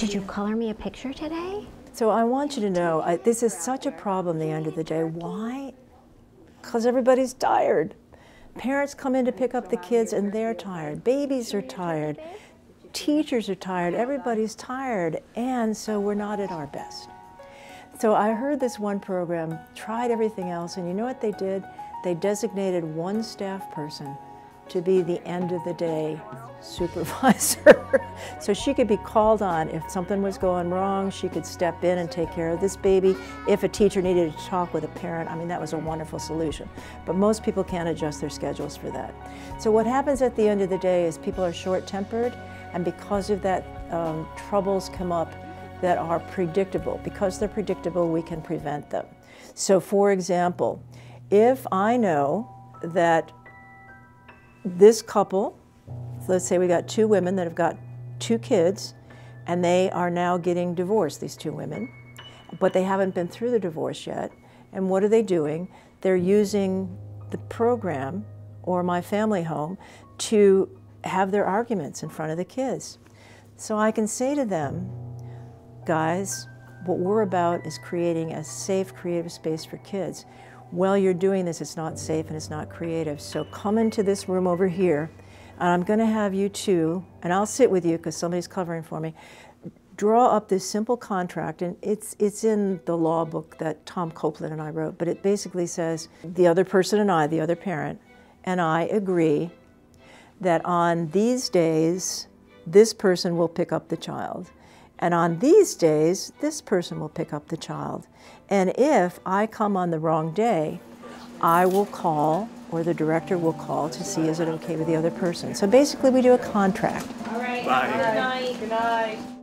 Did you color me a picture today? So I want you to know I, this is such a problem the end of the day. Why? Because everybody's tired. Parents come in to pick up the kids and they're tired. Babies are tired. Teachers are tired. Everybody's tired. And so we're not at our best. So I heard this one program, tried everything else, and you know what they did? They designated one staff person to be the end of the day supervisor. so she could be called on if something was going wrong, she could step in and take care of this baby. If a teacher needed to talk with a parent, I mean, that was a wonderful solution. But most people can't adjust their schedules for that. So what happens at the end of the day is people are short-tempered, and because of that, um, troubles come up that are predictable. Because they're predictable, we can prevent them. So for example, if I know that this couple, let's say we got two women that have got two kids, and they are now getting divorced, these two women, but they haven't been through the divorce yet. And what are they doing? They're using the program or my family home to have their arguments in front of the kids. So I can say to them, guys, what we're about is creating a safe, creative space for kids while you're doing this, it's not safe and it's not creative. So come into this room over here, and I'm going to have you two, and I'll sit with you because somebody's covering for me, draw up this simple contract, and it's, it's in the law book that Tom Copeland and I wrote, but it basically says the other person and I, the other parent, and I agree that on these days, this person will pick up the child. And on these days, this person will pick up the child. And if I come on the wrong day, I will call or the director will call to see is it okay with the other person. So basically we do a contract. All right. Bye. Good night. Good night.